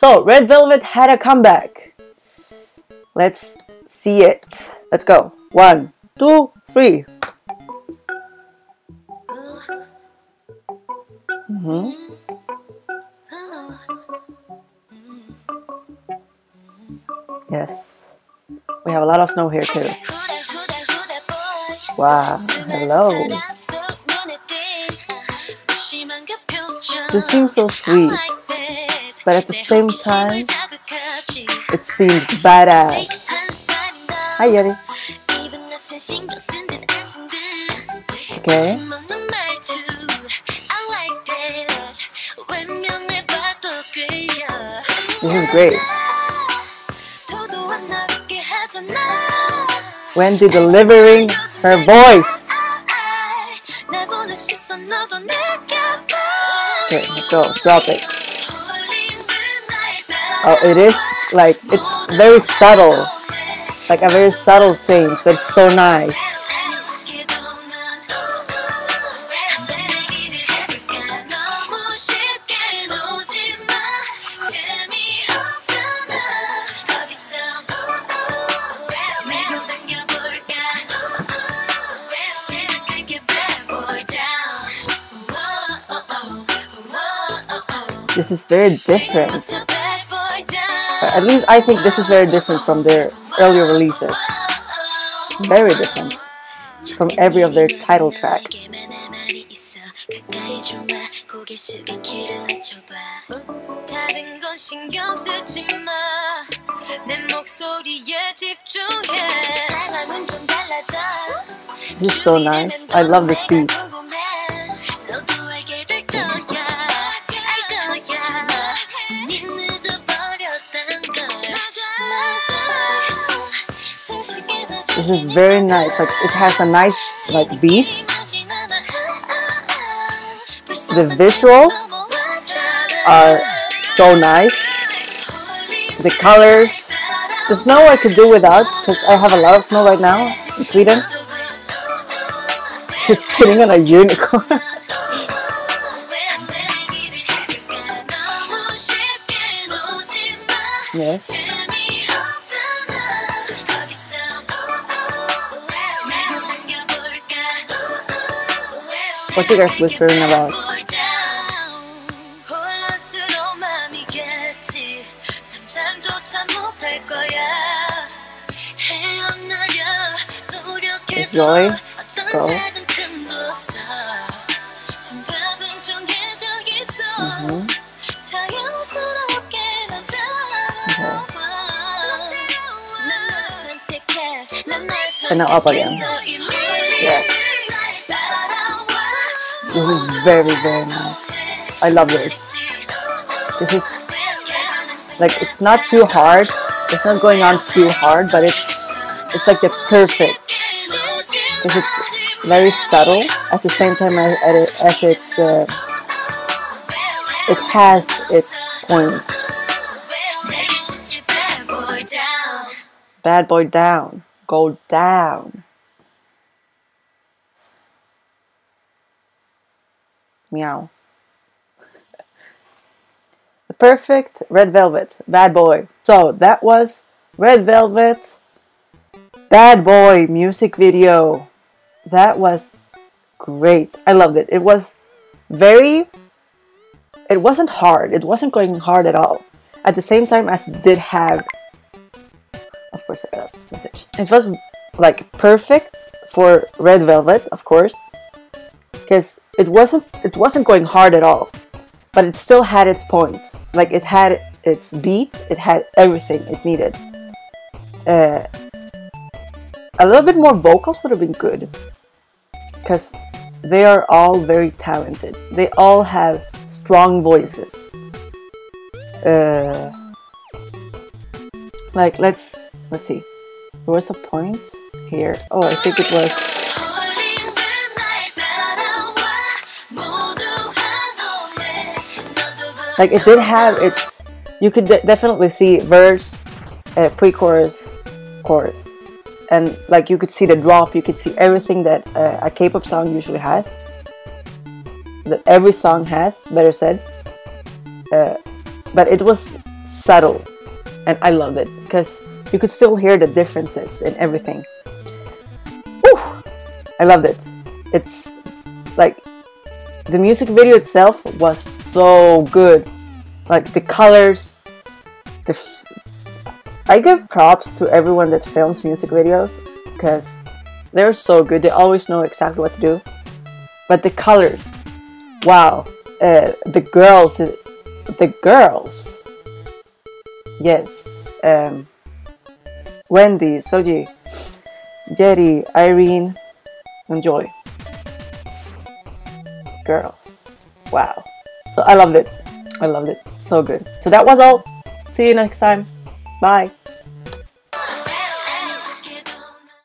So, Red Velvet had a comeback. Let's see it. Let's go. One, two, three. Mm-hmm. Yes. We have a lot of snow here too. Wow. Hello. This seems so sweet, but at the same time, it seems badass. Hi, Yeri. Okay. This is great. Wendy delivering her voice. Okay, go. Drop it. Oh, it is like it's very subtle, like a very subtle change. It's so nice. This is very different. At least I think this is very different from their earlier releases. Very different from every of their title tracks. This is so nice. I love this beat. This is very nice. Like it has a nice like beat. The visuals are so nice. The colors. The snow I could do without because I have a lot of snow right now in Sweden. She's sitting on a unicorn. yes. What you guys whispering about? Is Joy go? Mm-hmm. Okay. And now up again. Yes. This is very, very nice. I love this. This is like it's not too hard. It's not going on too hard, but it's it's like the perfect. It's very subtle at the same time as, as it's uh, it has its point. Bad boy down. Go down. Meow. The perfect red velvet. Bad boy. So that was Red Velvet Bad Boy music video. That was great. I loved it. It was very it wasn't hard. It wasn't going hard at all. At the same time as did have of course I got a message. It was like perfect for Red Velvet, of course. Because it wasn't it wasn't going hard at all. But it still had its points. Like it had its beat, it had everything it needed. Uh, a little bit more vocals would have been good. Because they are all very talented. They all have strong voices. Uh, like let's let's see. There was a point here. Oh, I think it was. Like it did have its. You could de definitely see verse, uh, pre-chorus, chorus, and like you could see the drop. You could see everything that uh, a K-pop song usually has. That every song has, better said. Uh, but it was subtle, and I love it because you could still hear the differences in everything. Whew! I loved it. It's like the music video itself was so good. Like the colors, the I give props to everyone that films music videos because they're so good. They always know exactly what to do. But the colors, wow! Uh, the girls, the girls, yes. Um, Wendy, Seulgi, Yeri, Irene, and Joy. Girls. Wow. So I loved it. I loved it. So good. So that was all. See you next time. Bye.